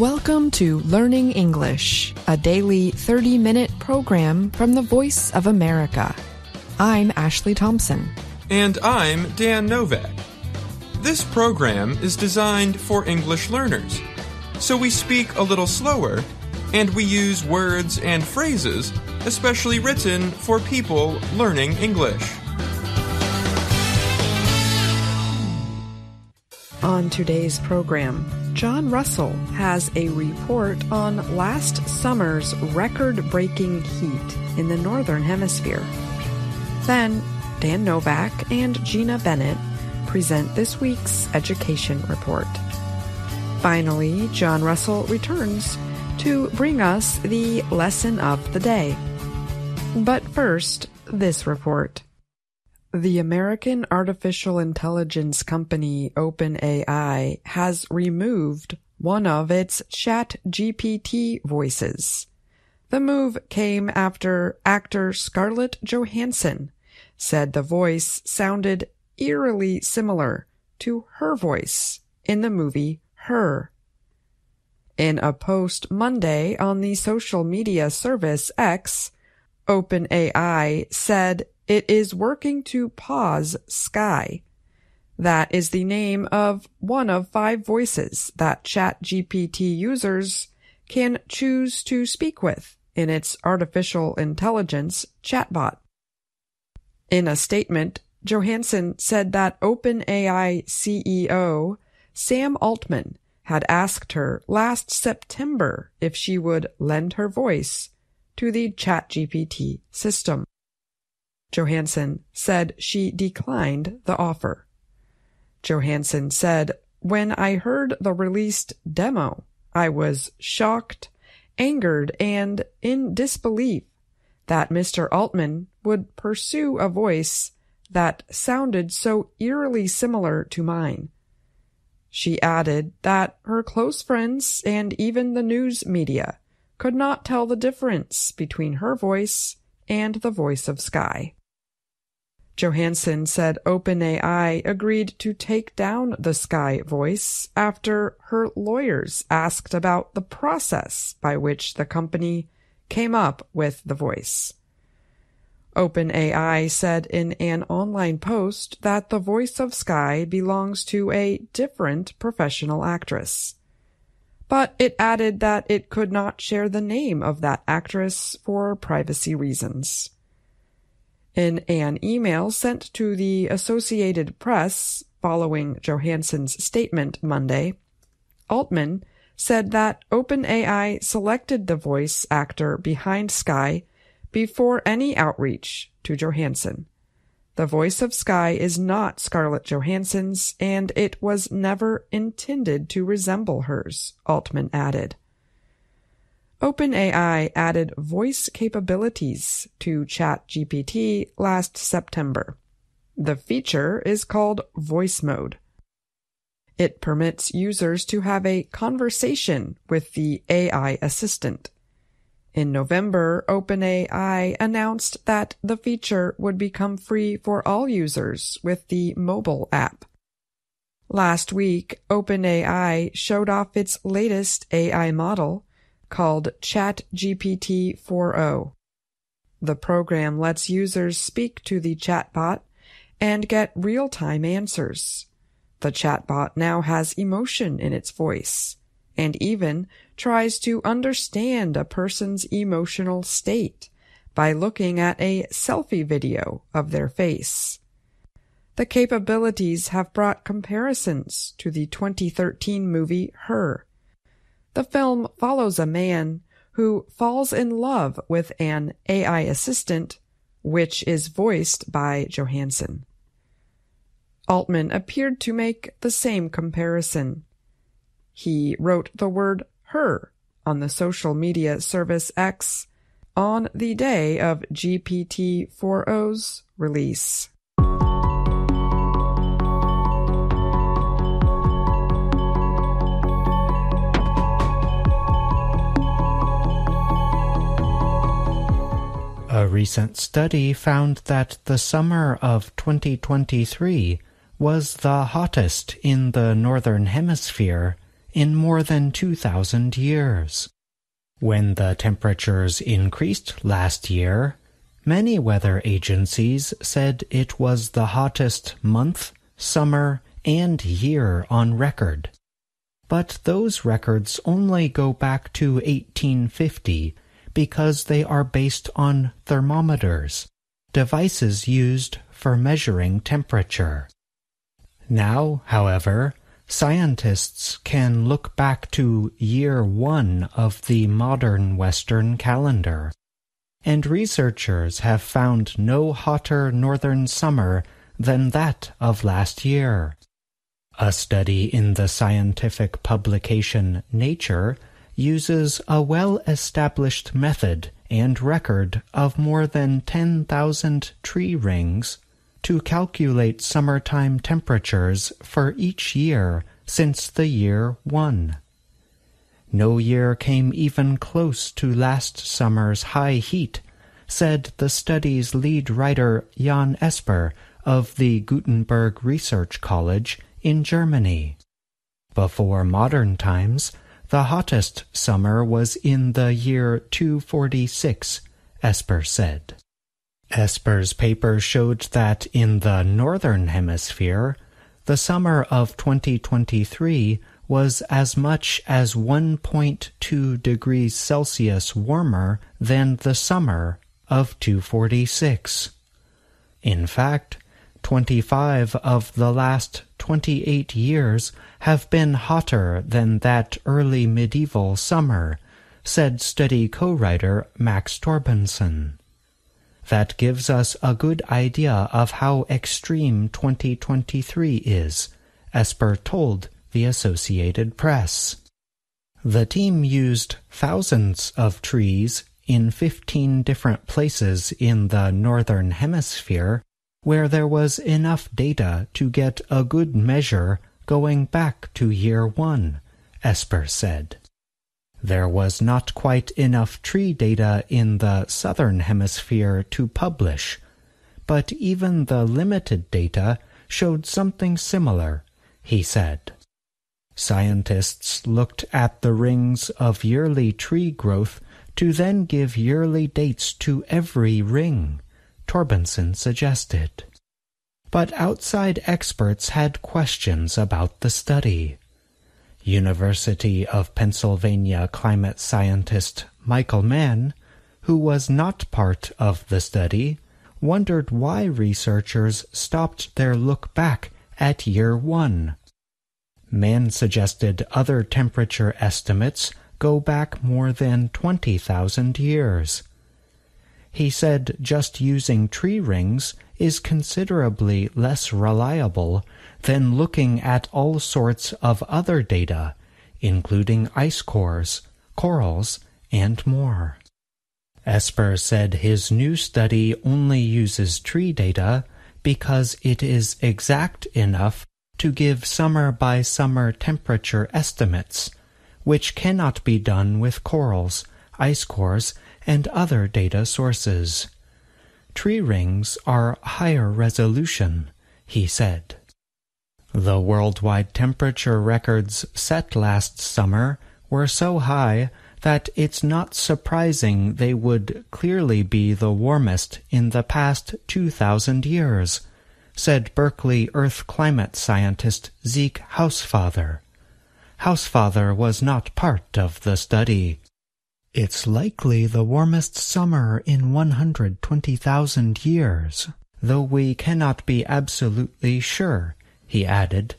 Welcome to Learning English, a daily 30 minute program from the Voice of America. I'm Ashley Thompson. And I'm Dan Novak. This program is designed for English learners, so we speak a little slower and we use words and phrases especially written for people learning English. On today's program, John Russell has a report on last summer's record breaking heat in the Northern Hemisphere. Then, Dan Novak and Gena Bennett present this week's education report. Finally, John Russell returns to bring us the lesson of the day. But first, this report. The American artificial intelligence company OpenAI has removed one of its ChatGPT voices. The move came after actor Scarlett Johansson said the voice sounded eerily similar to her voice in the movie Her. In a post Monday on the social media service X, OpenAI said it is working to pause Sky. That is the name of one of five voices that ChatGPT users can choose to speak with in its artificial intelligence chatbot. In a statement, Johansson said that OpenAI CEO Sam Altman had asked her last September if she would lend her voice to the ChatGPT system. Johansson said she declined the offer. Johansson said, When I heard the released demo, I was shocked, angered, and in disbelief that Mr. Altman would pursue a voice that sounded so eerily similar to mine. She added that her close friends and even the news media could not tell the difference between her voice and the voice of Sky. Johansson said OpenAI agreed to take down the Sky voice after her lawyers asked about the process by which the company came up with the voice. OpenAI said in an online post that the voice of Sky belongs to a different professional actress. But it added that it could not share the name of that actress for privacy reasons. In an email sent to the Associated Press following Johansson's statement Monday, Altman said that OpenAI selected the voice actor behind Sky before any outreach to Johansson. The voice of Sky is not Scarlett Johansson's, and it was never intended to resemble hers, Altman added. OpenAI added voice capabilities to ChatGPT last September. The feature is called Voice Mode. It permits users to have a conversation with the AI assistant. In November, OpenAI announced that the feature would become free for all users with the mobile app. Last week, OpenAI showed off its latest AI model, called ChatGPT 4o. The program lets users speak to the chatbot and get real-time answers. The chatbot now has emotion in its voice and even tries to understand a person's emotional state by looking at a selfie video of their face. The capabilities have brought comparisons to the 2013 movie Her, the film follows a man who falls in love with an AI assistant, which is voiced by Johansson. Altman appeared to make the same comparison. He wrote the word her on the social media service X on the day of GPT 4o's release. A recent study found that the summer of 2023 was the hottest in the Northern Hemisphere in more than 2,000 years. When the temperatures increased last year, many weather agencies said it was the hottest month, summer, and year on record. But those records only go back to 1850 because they are based on thermometers, devices used for measuring temperature. Now, however, scientists can look back to year one of the modern Western calendar, and researchers have found no hotter northern summer than that of last year. A study in the scientific publication Nature uses a well-established method and record of more than 10,000 tree rings to calculate summertime temperatures for each year since the year 1. No year came even close to last summer's high heat, said the study's lead writer Jan Esper of the Gutenberg Research College in Germany. Before modern times, the hottest summer was in the year 246, Esper said. Esper's paper showed that in the northern hemisphere, the summer of 2023 was as much as 1.2 degrees Celsius warmer than the summer of 246. In fact, 25 of the last 28 years have been hotter than that early medieval summer, said study co-writer Max Torbenson. That gives us a good idea of how extreme 2023 is, Esper told the Associated Press. The team used thousands of trees in 15 different places in the Northern Hemisphere where there was enough data to get a good measure going back to year one, Esper said. There was not quite enough tree data in the southern hemisphere to publish, but even the limited data showed something similar, he said. Scientists looked at the rings of yearly tree growth to then give yearly dates to every ring, Torbenson suggested. But outside experts had questions about the study. University of Pennsylvania climate scientist Michael Mann, who was not part of the study, wondered why researchers stopped their look back at year one. Mann suggested other temperature estimates go back more than 20,000 years. He said just using tree rings is considerably less reliable than looking at all sorts of other data, including ice cores, corals, and more. Esper said his new study only uses tree data because it is exact enough to give summer by summer temperature estimates, which cannot be done with corals, ice cores, and other data sources. Tree rings are higher resolution, he said. The worldwide temperature records set last summer were so high that it's not surprising they would clearly be the warmest in the past 2,000 years, said Berkeley Earth climate scientist Zeke Hausfather. Hausfather was not part of the study. It's likely the warmest summer in 120,000 years, though we cannot be absolutely sure, he added,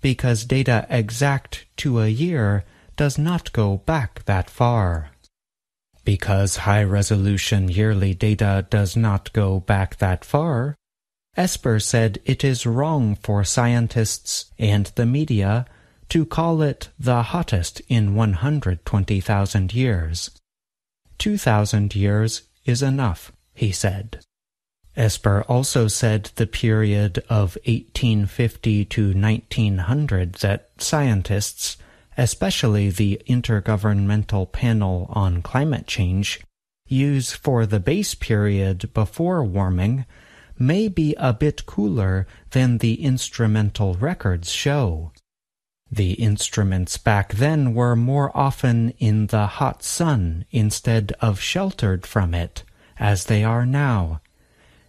because data exact to a year does not go back that far. Because high-resolution yearly data does not go back that far, Esper said it is wrong for scientists and the media to call it the hottest in 120,000 years. 2,000 years is enough, he said. Esper also said the period of 1850 to 1900 that scientists, especially the Intergovernmental Panel on Climate Change, use for the base period before warming may be a bit cooler than the instrumental records show. The instruments back then were more often in the hot sun instead of sheltered from it, as they are now.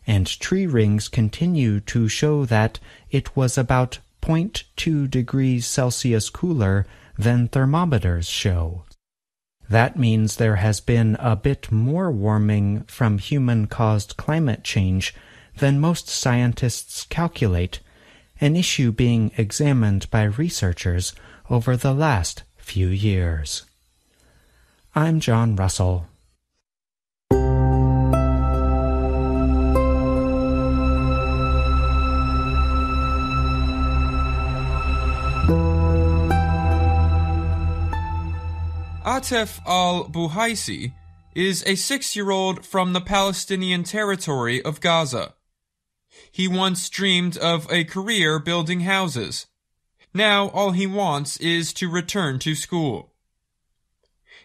And tree rings continue to show that it was about 0.2 degrees Celsius cooler than thermometers show. That means there has been a bit more warming from human caused climate change than most scientists calculate an issue being examined by researchers over the last few years. I'm John Russell. Atef al Buhaisi is a six year old from the Palestinian territory of Gaza. He once dreamed of a career building houses. Now all he wants is to return to school.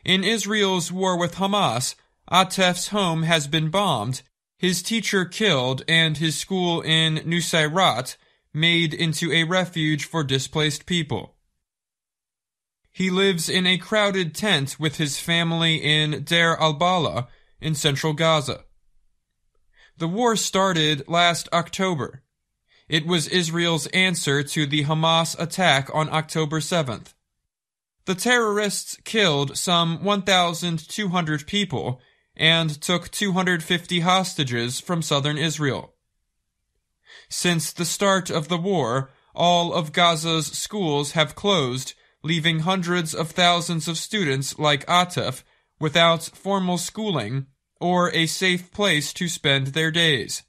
In Israel's war with Hamas, Atef's home has been bombed, his teacher killed, and his school in Nusayrat made into a refuge for displaced people. He lives in a crowded tent with his family in Deir al-Balah in central Gaza. The war started last October. It was Israel's answer to the Hamas attack on October 7th. The terrorists killed some 1,200 people and took 250 hostages from southern Israel. Since the start of the war, all of Gaza's schools have closed, leaving hundreds of thousands of students like Atef without formal schooling or a safe place to spend their days.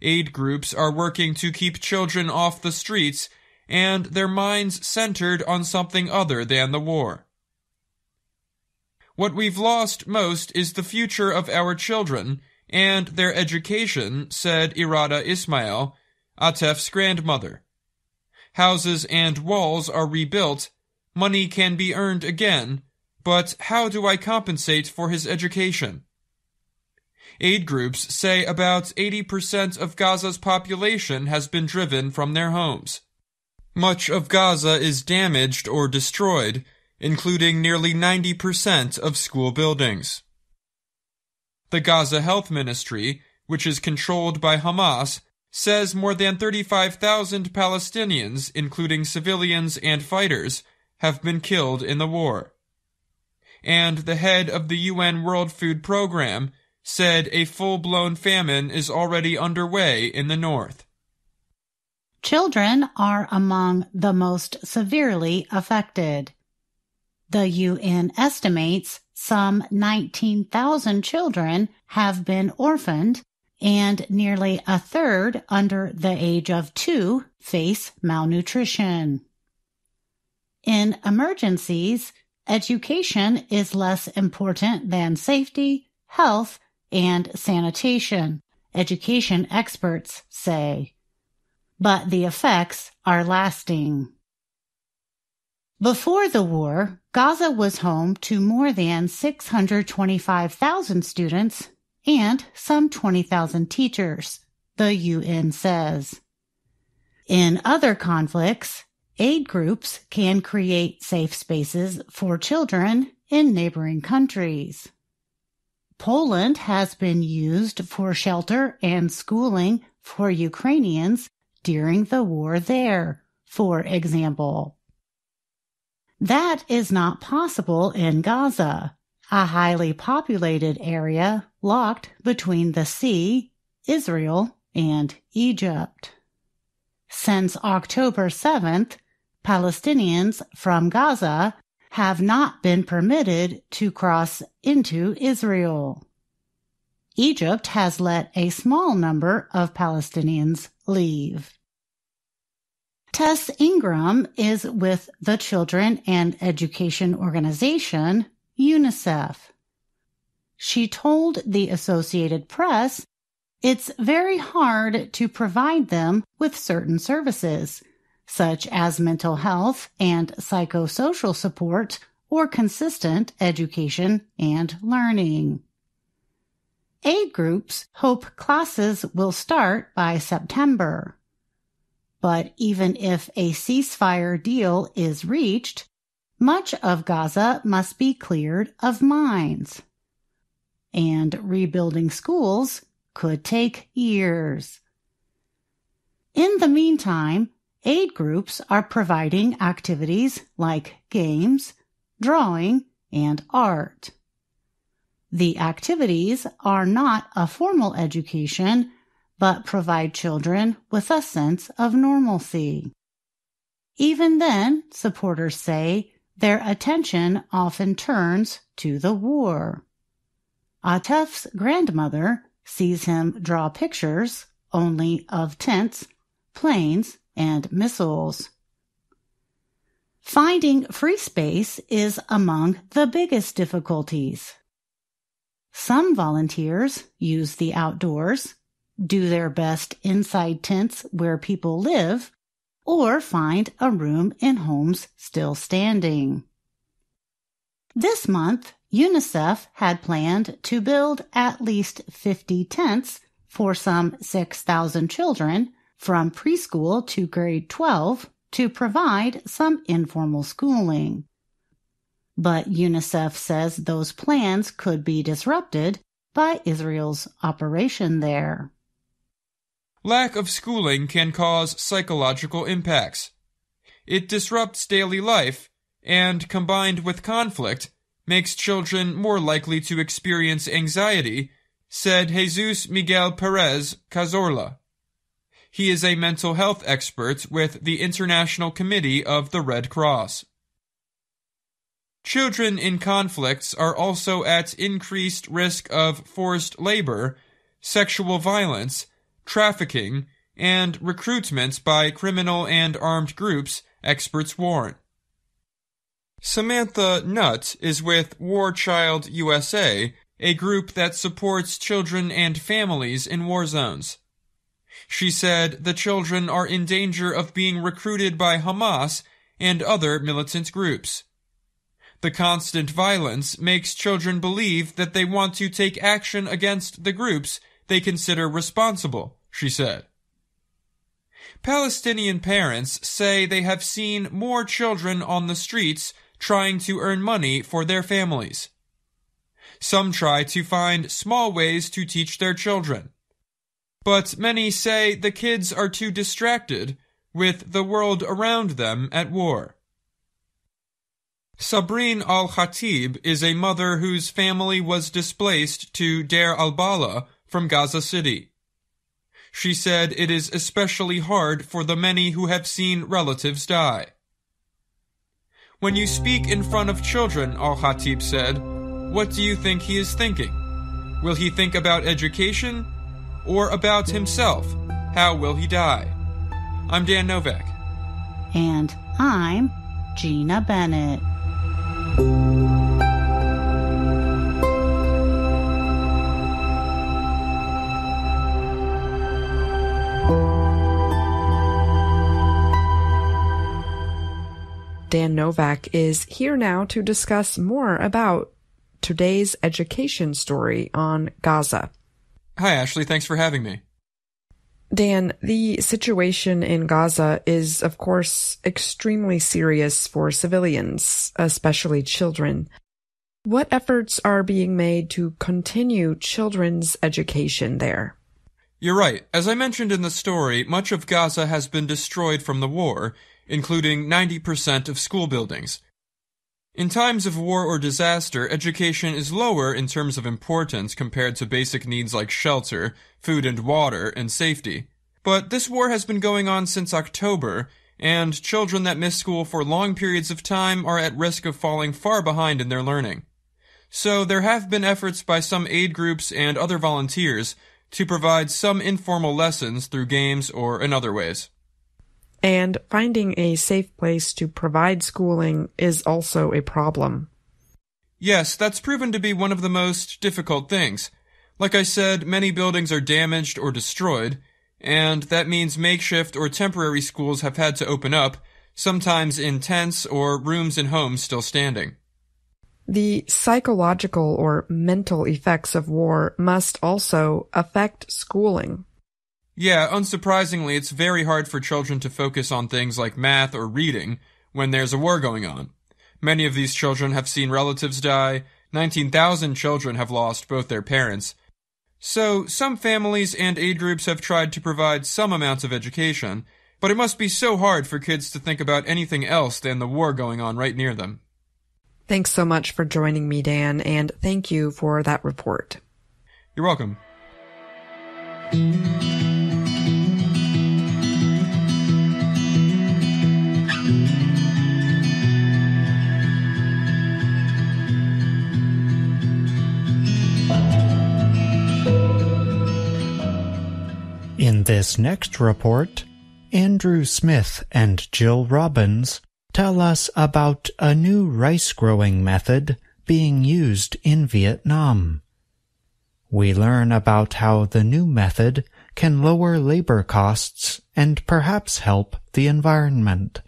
Aid groups are working to keep children off the streets and their minds centered on something other than the war. What we've lost most is the future of our children and their education, said Irada Ismail, Atef's grandmother. Houses and walls are rebuilt, money can be earned again, but how do I compensate for his education? Aid groups say about 80% of Gaza's population has been driven from their homes. Much of Gaza is damaged or destroyed, including nearly 90% of school buildings. The Gaza Health Ministry, which is controlled by Hamas, says more than 35,000 Palestinians, including civilians and fighters, have been killed in the war. And the head of the UN World Food Program said a full-blown famine is already underway in the north. Children are among the most severely affected. The UN estimates some 19,000 children have been orphaned and nearly a third under the age of two face malnutrition. In emergencies, education is less important than safety, health, and sanitation, education experts say. But the effects are lasting. Before the war, Gaza was home to more than 625,000 students and some 20,000 teachers, the UN says. In other conflicts, aid groups can create safe spaces for children in neighboring countries. Poland has been used for shelter and schooling for Ukrainians during the war there, for example. That is not possible in Gaza, a highly populated area locked between the sea, Israel, and Egypt. Since October 7th, Palestinians from Gaza have not been permitted to cross into Israel. Egypt has let a small number of Palestinians leave. Tess Ingram is with the Children and Education Organization, UNICEF. She told the Associated Press it's very hard to provide them with certain services such as mental health and psychosocial support or consistent education and learning. Aid groups hope classes will start by September. But even if a ceasefire deal is reached, much of Gaza must be cleared of mines. And rebuilding schools could take years. In the meantime, aid groups are providing activities like games, drawing, and art. The activities are not a formal education, but provide children with a sense of normalcy. Even then, supporters say, their attention often turns to the war. Atef's grandmother sees him draw pictures only of tents, planes, and missiles. Finding free space is among the biggest difficulties. Some volunteers use the outdoors, do their best inside tents where people live, or find a room in homes still standing. This month, UNICEF had planned to build at least 50 tents for some 6,000 children from preschool to grade 12 to provide some informal schooling. But UNICEF says those plans could be disrupted by Israel's operation there. Lack of schooling can cause psychological impacts. It disrupts daily life and, combined with conflict, makes children more likely to experience anxiety, said Jesus Miguel Perez Cazorla. He is a mental health expert with the International Committee of the Red Cross. Children in conflicts are also at increased risk of forced labor, sexual violence, trafficking, and recruitment by criminal and armed groups, experts warn. Samantha Nutt is with War Child USA, a group that supports children and families in war zones. She said the children are in danger of being recruited by Hamas and other militant groups. The constant violence makes children believe that they want to take action against the groups they consider responsible, she said. Palestinian parents say they have seen more children on the streets trying to earn money for their families. Some try to find small ways to teach their children. But many say the kids are too distracted with the world around them at war. Sabrine Al Khatib is a mother whose family was displaced to Deir al Balah from Gaza City. She said it is especially hard for the many who have seen relatives die. When you speak in front of children, Al Khatib said, what do you think he is thinking? Will he think about education or about himself? How will he die? I'm Dan Novak. And I'm Gena Bennett. Dan Novak is here now to discuss more about today's education story on Gaza. Hi, Ashley. Thanks for having me. Dan, the situation in Gaza is, of course, extremely serious for civilians, especially children. What efforts are being made to continue children's education there? You're right. As I mentioned in the story, much of Gaza has been destroyed from the war, including 90% of school buildings. In times of war or disaster, education is lower in terms of importance compared to basic needs like shelter, food and water, and safety. But this war has been going on since October, and children that miss school for long periods of time are at risk of falling far behind in their learning. So there have been efforts by some aid groups and other volunteers to provide some informal lessons through games or in other ways. And finding a safe place to provide schooling is also a problem. Yes, that's proven to be one of the most difficult things. Like I said, many buildings are damaged or destroyed, and that means makeshift or temporary schools have had to open up, sometimes in tents or rooms in homes still standing. The psychological or mental effects of war must also affect schooling. Yeah, unsurprisingly, it's very hard for children to focus on things like math or reading when there's a war going on. Many of these children have seen relatives die, 19,000 children have lost both their parents. So, some families and aid groups have tried to provide some amounts of education, but it must be so hard for kids to think about anything else than the war going on right near them. Thanks so much for joining me, Dan, and thank you for that report. You're welcome. In this next report, Andrew Smith and Jill Robbins tell us about a new rice growing method being used in Vietnam. We learn about how the new method can lower labor costs and perhaps help the environment.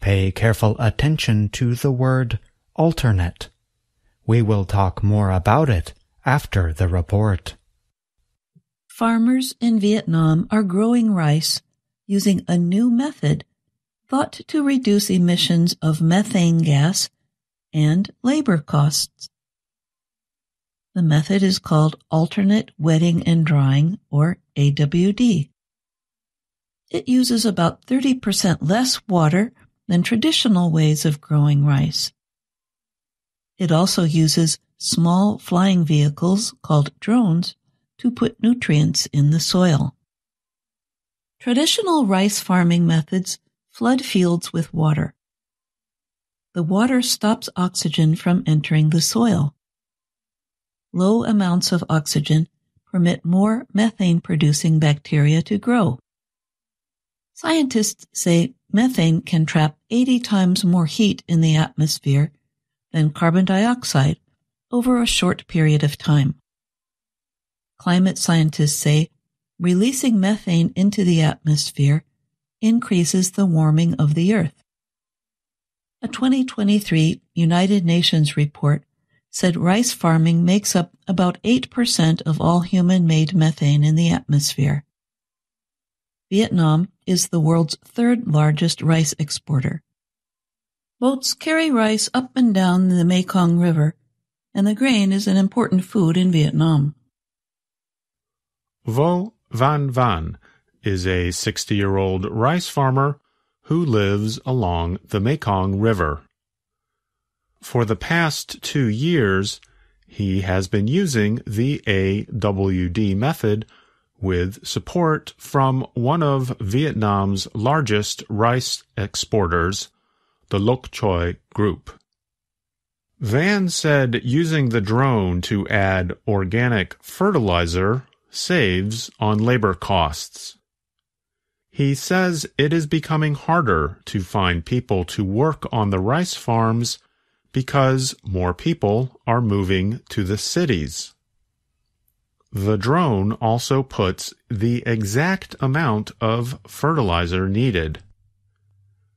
Pay careful attention to the word alternate. We will talk more about it after the report. Farmers in Vietnam are growing rice using a new method thought to reduce emissions of methane gas and labor costs. The method is called alternate wetting and drying, or AWD. It uses about 30% less water than traditional ways of growing rice. It also uses small flying vehicles called drones to put nutrients in the soil. Traditional rice farming methods flood fields with water. The water stops oxygen from entering the soil. Low amounts of oxygen permit more methane producing bacteria to grow. Scientists say methane can trap 80 times more heat in the atmosphere than carbon dioxide over a short period of time. Climate scientists say releasing methane into the atmosphere increases the warming of the earth. A 2023 United Nations report said rice farming makes up about 8% of all human-made methane in the atmosphere. Vietnam is the world's third largest rice exporter. Boats carry rice up and down the Mekong River, and the grain is an important food in Vietnam. Vo Van Van is a 60 year old rice farmer who lives along the Mekong River. For the past two years, he has been using the AWD method with support from one of Vietnam's largest rice exporters, the Loc Troi Group. Van said using the drone to add organic fertilizer saves on labor costs. He says it is becoming harder to find people to work on the rice farms because more people are moving to the cities. The drone also puts the exact amount of fertilizer needed.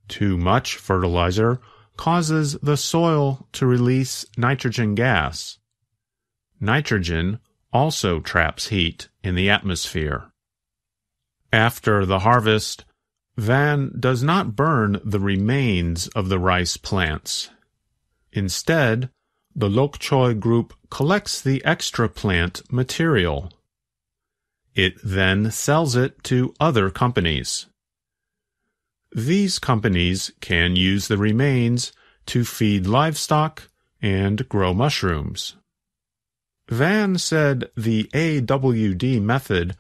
Too much fertilizer causes the soil to release nitrogen gas. Nitrogen also traps heat in the atmosphere. After the harvest, Van does not burn the remains of the rice plants. Instead, the Loc Troi group collects the extra plant material. It then sells it to other companies. These companies can use the remains to feed livestock and grow mushrooms. Van said the AWD method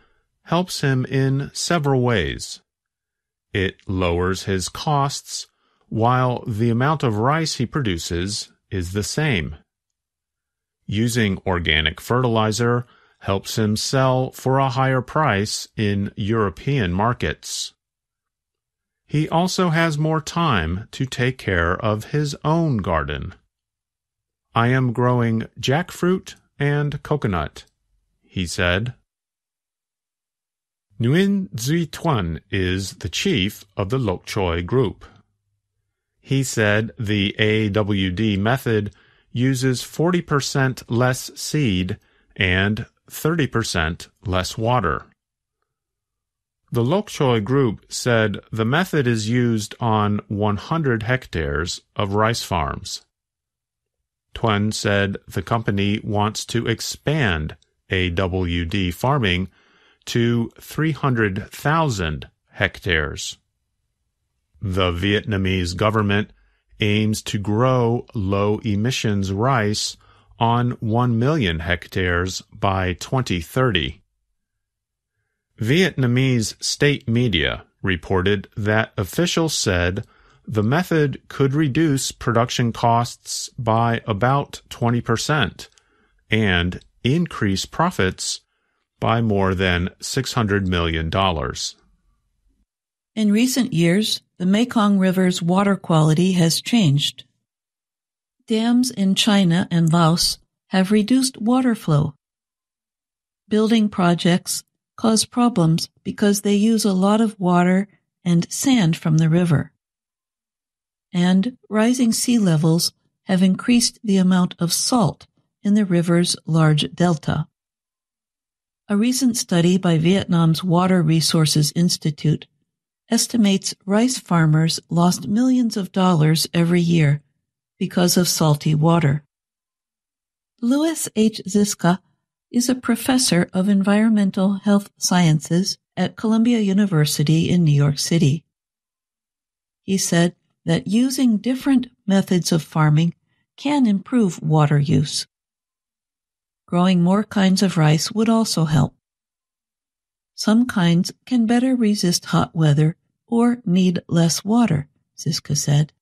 helps him in several ways. It lowers his costs while the amount of rice he produces is the same. Using organic fertilizer helps him sell for a higher price in European markets. He also has more time to take care of his own garden. I am growing jackfruit and coconut, he said. Nguyen Duy Tuan is the chief of the Loc Troi group. He said the AWD method uses 40% less seed and 30% less water. The Loc Troi group said the method is used on 100 hectares of rice farms. Tuan said the company wants to expand AWD farming to 300,000 hectares. The Vietnamese government aims to grow low emissions rice on 1 million hectares by 2030. Vietnamese state media reported that officials said the method could reduce production costs by about 20% and increase profits by more than $600 million. In recent years, the Mekong River's water quality has changed. Dams in China and Laos have reduced water flow. Building projects cause problems because they use a lot of water and sand from the river. And rising sea levels have increased the amount of salt in the river's large delta. A recent study by Vietnam's Water Resources Institute estimates rice farmers lost millions of dollars every year because of salty water. Louis H. Ziska is a professor of environmental health sciences at Columbia University in New York City. He said that using different methods of farming can improve water use. Growing more kinds of rice would also help. Some kinds can better resist hot weather or need less water, Ziska said.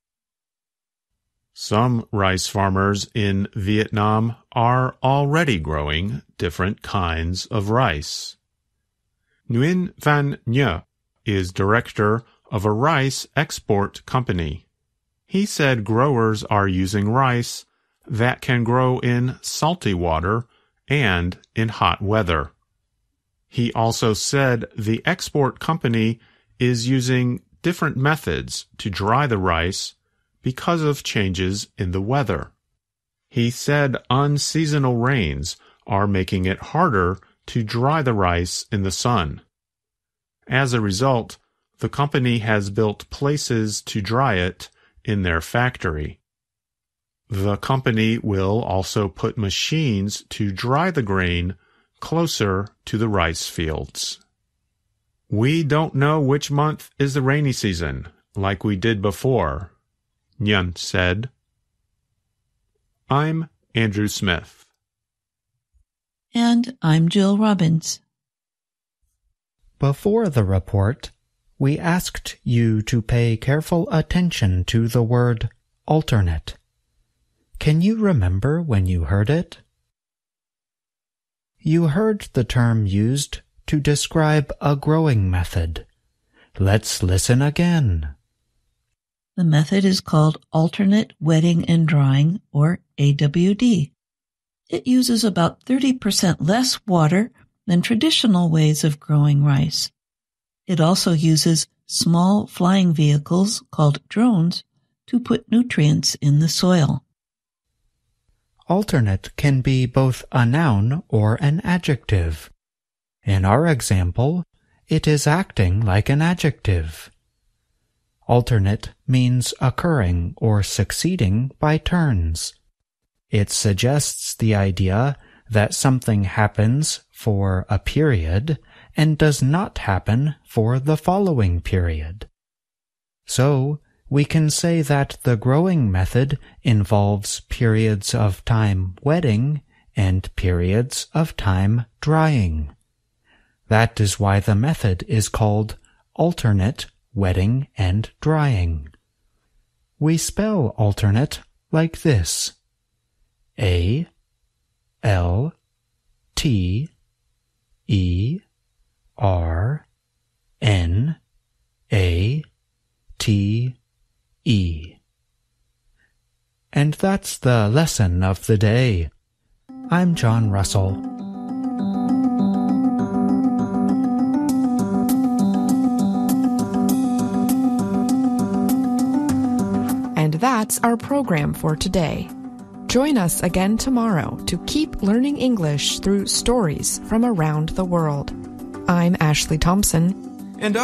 Some rice farmers in Vietnam are already growing different kinds of rice. Nguyen Van Nhie is director of a rice export company. He said growers are using rice that can grow in salty water and in hot weather. He also said the export company is using different methods to dry the rice because of changes in the weather. He said unseasonal rains are making it harder to dry the rice in the sun. As a result, the company has built places to dry it in their factory. The company will also put machines to dry the grain closer to the rice fields. We don't know which month is the rainy season, like we did before, Nguyen said. I'm Andrew Smith. And I'm Jill Robbins. Before the report, we asked you to pay careful attention to the word alternate. Can you remember when you heard it? You heard the term used to describe a growing method. Let's listen again. The method is called alternate wetting and drying, or AWD. It uses about 30% less water than traditional ways of growing rice. It also uses small flying vehicles called drones to put nutrients in the soil. Alternate can be both a noun or an adjective. In our example, it is acting like an adjective. Alternate means occurring or succeeding by turns. It suggests the idea that something happens for a period and does not happen for the following period. So, we can say that the growing method involves periods of time wetting and periods of time drying. That is why the method is called alternate wetting and drying. We spell alternate like this. A L T E R N A T E. And that's the lesson of the day. I'm John Russell. That's our program for today. Join us again tomorrow to keep learning English through stories from around the world. I'm Ashley Thompson. and